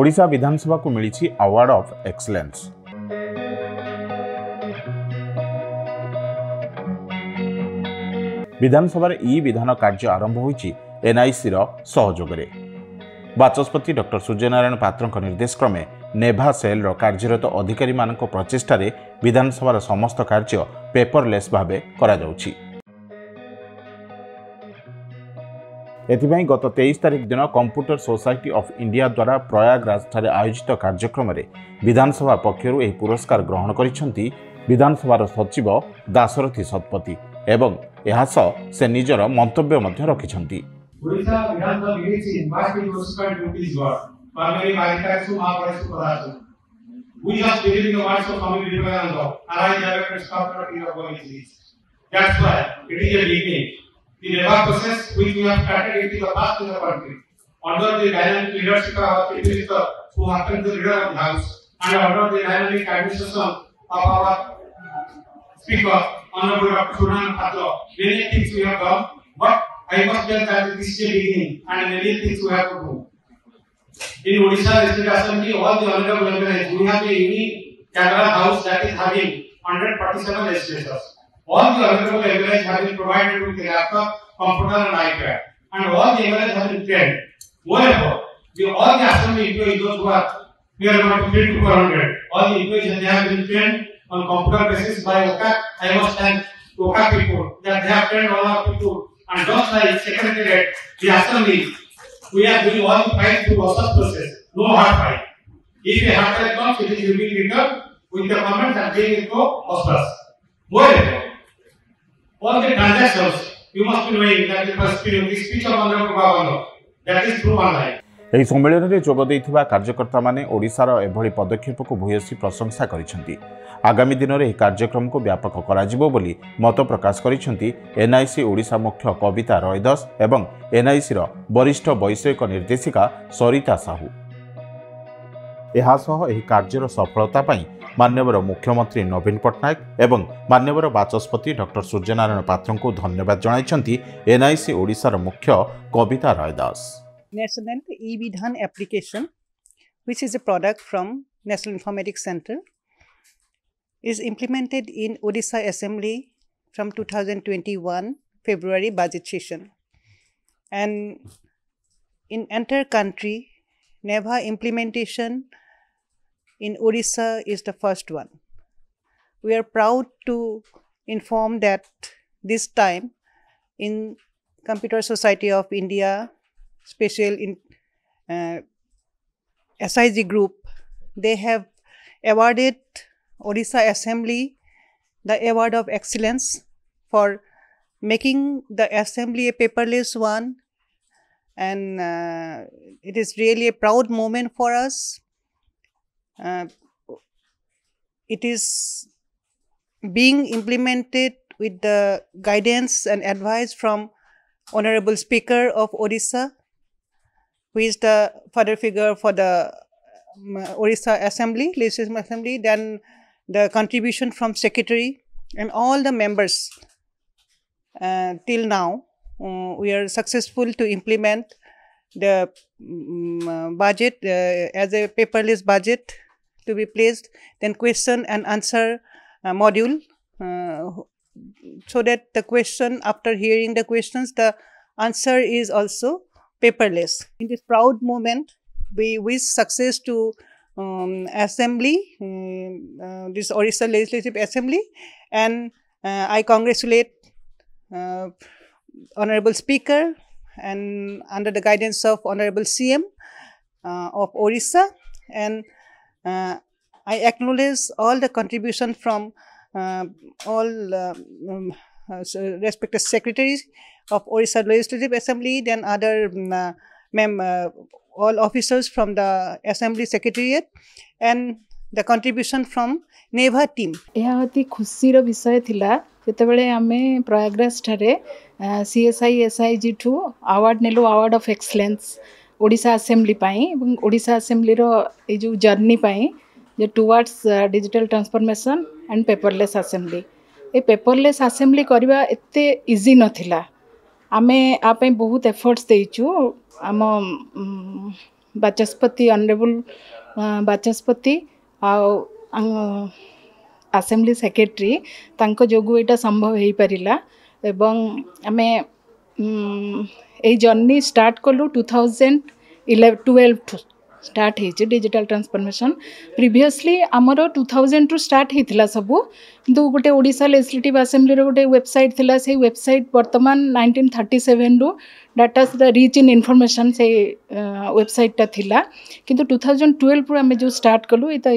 ଓଡ଼ିଶା ବିଧାନସଭାକୁ ମିଳିଛି award of excellence ବିଧାନସଭାରେ ଇ ବିଧାନ କାର୍ଯ୍ୟ ଆରମ୍ଭ ହୋଇଛି ଏନ୍ଆଇସିର ସହଯୋଗରେ ବାଚସ୍ପତି ଡକ୍ଟର ସୂର୍ଯ୍ୟନାରାୟଣ ପାତ୍ରଙ୍କ ନିର୍ଦ୍ଦେଶ କ୍ରମେ ନେଭା ସେଲ୍ର କାର୍ଯ୍ୟରତ ଅଧିକାରୀମାନଙ୍କ ପ୍ରଚେଷ୍ଟାରେ ବିଧାନସଭାର ସମସ୍ତ କାର୍ଯ୍ୟ ପେପରଲେସ୍ ଭାବେ କରାଯାଉଛି ଏଥିପାଇଁ ଗତ ତେଇଶ ତାରିଖ ଦିନ କମ୍ପ୍ୟୁଟର ସୋସାଇଟି ଅଫ୍ ଇଣ୍ଡିଆ ଦ୍ୱାରା ପ୍ରୟାଗରାଜଠାରେ ଆୟୋଜିତ କାର୍ଯ୍ୟକ୍ରମରେ ବିଧାନସଭା ପକ୍ଷରୁ ଏହି ପୁରସ୍କାର ଗ୍ରହଣ କରିଛନ୍ତି ବିଧାନସଭାର ସଚିବ ଦାଶରଥୀ ଶତପଥୀ ଏବଂ ଏହା ସହ ସେ ନିଜର ମନ୍ତବ୍ୟ ମଧ୍ୟ ରଖିଛନ୍ତି ओडिशा विधानसभा निवडणुकीत Maharashtra university duty is war parliament अधिकाऱ्यांसो महापौरांसो पदार्थ we have believed in the words of Swami Vivekananda and I never can stop not in our disease. That's why it is a beginning. The labor process which we have started it is a past in the country. Under the dynamic leadership of our Chief Minister, who happens to be leader of the House, and under the dynamic administration of our Speaker, Honorable Dr. Sunan Patra, many things we have done, but I must tell that this is a beginning, and many things we have to do. In Odisha District Assembly, all the honorable members, we have a unique camera house that is having 147 legislators. All the honorable members have been provided with a laptop, computer and iPad, and all the members have been trained. Moreover, the, all the assembly employees, those who are, going to train to 400, all the employees they have been trained on computer basis by OCAC. I must thank OCAC people that they have trained all our people, and just like secretariat, the assembly, we are doing all the fight through WhatsApp process, no hard fight. If a hard fight comes, it is will be returned with the comment that they will go hospital. Moreover, all the transactions, you must be knowing that the first speech, the speech of Honorable Babano, that is through online. ଏହି ସମ୍ମିଳନୀରେ ଯୋଗ ଦେଇଥିବା କାର୍ଯ୍ୟକର୍ତ୍ତାମାନେ ଓଡ଼ିଶାର ଏଭଳି ପଦକ୍ଷେପକୁ ଭୂୟସୀ ପ୍ରଶଂସା କରିଛନ୍ତି ଆଗାମୀ ଦିନରେ ଏହି କାର୍ଯ୍ୟକ୍ରମକୁ ବ୍ୟାପକ କରାଯିବ ବୋଲି ମତ ପ୍ରକାଶ କରିଛନ୍ତି ଏନ୍ଆଇସି ଓଡ଼ିଶା ମୁଖ୍ୟ କବିତା ରୟଦାସ ଏବଂ ଏନ୍ଆଇସିର ବରିଷ୍ଠ ବୈଷୟିକ ନିର୍ଦ୍ଦେଶିକା ସରିତା ସାହୁ। ଏହା ସହ ଏହି କାର୍ଯ୍ୟର ସଫଳତା ପାଇଁ ମାନ୍ୟବର ମୁଖ୍ୟମନ୍ତ୍ରୀ ନବୀନ ପଟ୍ଟନାୟକ ଏବଂ ମାନ୍ୟବର ବାଚସ୍ପତି ଡକ୍ଟର ସୂର୍ଯ୍ୟନାରାୟଣ ପାତ୍ରଙ୍କୁ ଧନ୍ୟବାଦ ଜଣାଇଛନ୍ତି ଏନ୍ଆଇସି ଓଡ଼ିଶାର ମୁଖ୍ୟ Kabita ରୟଦାସ National e-Vidhan application, which is a product from National Informatics Center, is implemented in Odisha Assembly from 2021 February budget session. And in entire country, NEVA implementation in Odisha is the first one. We are proud to inform that this time in Computer Society of India special in uh, SIG group, they have awarded Odisha Assembly the award of excellence for making the assembly a paperless one, and uh, it is really a proud moment for us. Uh, it is being implemented with the guidance and advice from Honorable Speaker of Odisha, who is the father figure for the um, Orissa Assembly, Legislative Assembly, then the contribution from Secretary and all the members uh, till now. uh, we are successful to implement the um, budget uh, as a paperless budget to be placed, then question and answer uh, module uh, so that the question after hearing the questions the answer is also paperless in this proud moment we wish success to um, assembly um, uh, this orissa legislative assembly and uh, i congratulate uh, honorable speaker and under the guidance of honorable cm uh, of orissa and i acknowledge all the contribution from all um, respected secretaries of Orissa Legislative Assembly, then other um, mem- all officers from the Assembly Secretariat, and the contribution from NEVA team. ଏହା ଅତି ଖୁସିର ବିଷୟ ଥିଲା ଯେତେବେଳେ ଆମେ ପ୍ରୟାଗରାଜ ଠାରେ C S I S I G ଠୁ award ନେଲୁ award of excellence Odisha assembly ପାଇଁ ଏବଂ ଓଡ଼ିଶା ଆସେମ୍ବଲିର ଏଇ ଯେଉଁ ଜର୍ଣ୍ଣି ପାଇଁ ଯେ towards digital transformation and paperless assembly A paperless assembly କରିବା ଏତେ ଇଜି ନଥିଲା ଆମେ ଆ ପାଇଁ ବହୁତ ଏଫର୍ଟସ୍ ଦେଇଛୁ ଆମ ଉମ୍, ବାଚସ୍ପତି ଅନରେବୁଲ୍ ବାଚସ୍ପତି ଆଉ ଆମ ଆସେମ୍ବଲି ସେକ୍ରେଟାରୀ ତାଙ୍କ ଯୋଗୁଁ ଏଇଟା ସମ୍ଭବ ହେଇପାରିଲା ଏବଂ ଆମେ ଉମ୍, ଏଇ ଜର୍ଣ୍ଣି ଷ୍ଟାର୍ଟ କଲୁ ଟୁ ଥାଉଜେଣ୍ଡ ଇଲେଭ ଟୁଏଲ୍ଭଠୁ ଷ୍ଟାର୍ଟ ହେଇଛି ଡିଜିଟାଲ୍ ଟ୍ରାନ୍ସଫର୍ମେସନ୍ ପ୍ରିଭିୟସଲି ଆମର ଟୁ ଥାଉଜେଣ୍ଡରୁ ଷ୍ଟାର୍ଟ ହେଇଥିଲା ସବୁ କିନ୍ତୁ ଗୋଟେ ଓଡ଼ିଶା ଲେଜିସ୍ଲେଟିଭ୍ ଆସେମ୍ବଲିର ଗୋଟେ ୱେବସାଇଟ୍ ଥିଲା ସେଇ ୱେବସାଇଟ୍ ବର୍ତ୍ତମାନ nineteen thirty ସେଭେନରୁ data rich in information ସେଇ ୱେବସାଇଟ୍ଟା ଥିଲା କିନ୍ତୁ ଟୁ ଥାଉଜେଣ୍ଡ ଟୁଏଲ୍ଭରୁ ଆମେ ଯେଉଁ ଷ୍ଟାର୍ଟ କଲୁ ଏଇଟା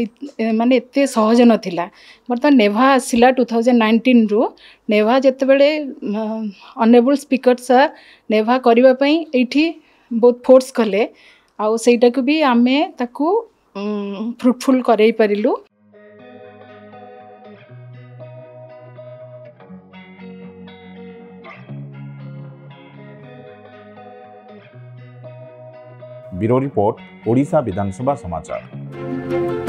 ଏ- ମାନେ ଏତେ ସହଜ ନଥିଲା ବର୍ତ୍ତମାନ ନେଭା ଆସିଲା ଟୁ ଥାଉଜେଣ୍ଡ ନାଇନଟିନ୍ରୁ ନେଭା ଯେତେବେଳେ ଅନଏବୁଲ୍ ସ୍ପିକର୍ ସାର୍ ନେଭା କରିବା ପାଇଁ ଏଇଠି ବହୁତ ଫୋର୍ସ କଲେ ଆଉ ସେଇଟାକୁ ବି ଆମେ ତାକୁ ଫ୍ରୁଟଫୁଲ୍ କରେଇ ପାରିଲୁ ବ୍ୟୁରୋ ରିପୋର୍ଟ ଓଡ଼ିଶା ବିଧାନସଭା ସମାଚାର